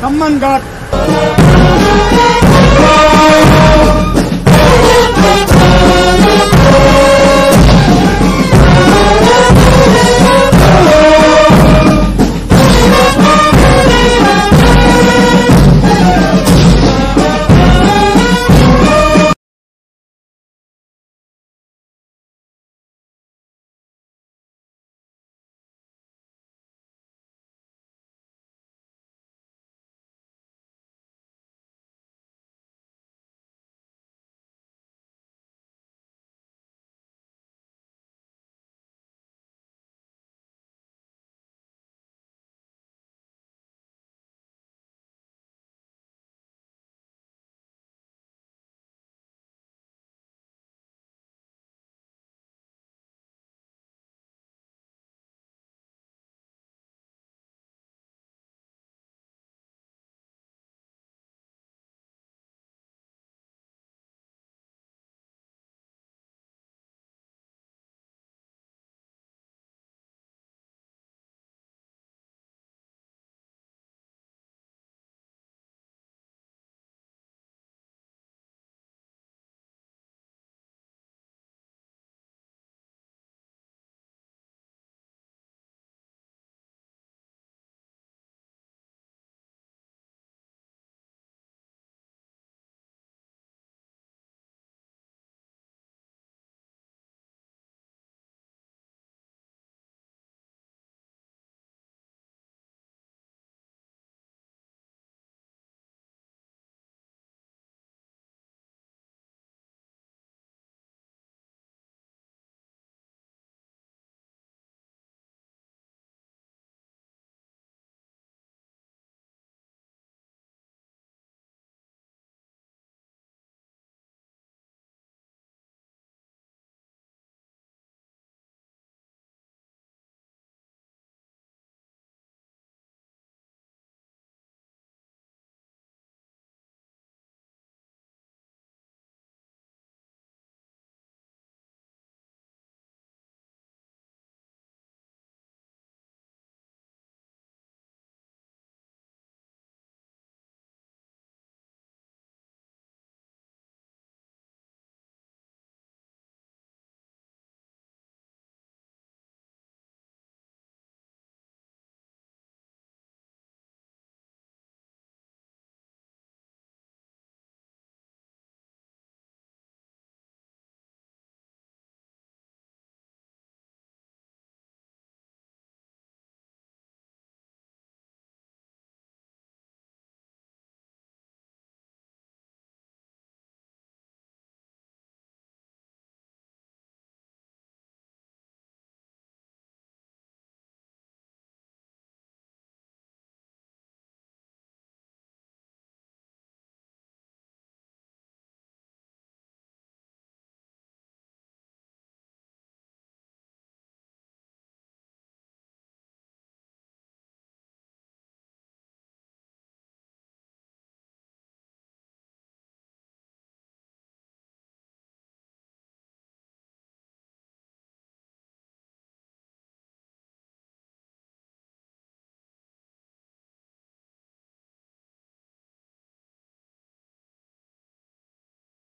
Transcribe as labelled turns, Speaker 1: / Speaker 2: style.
Speaker 1: Khamman Ghat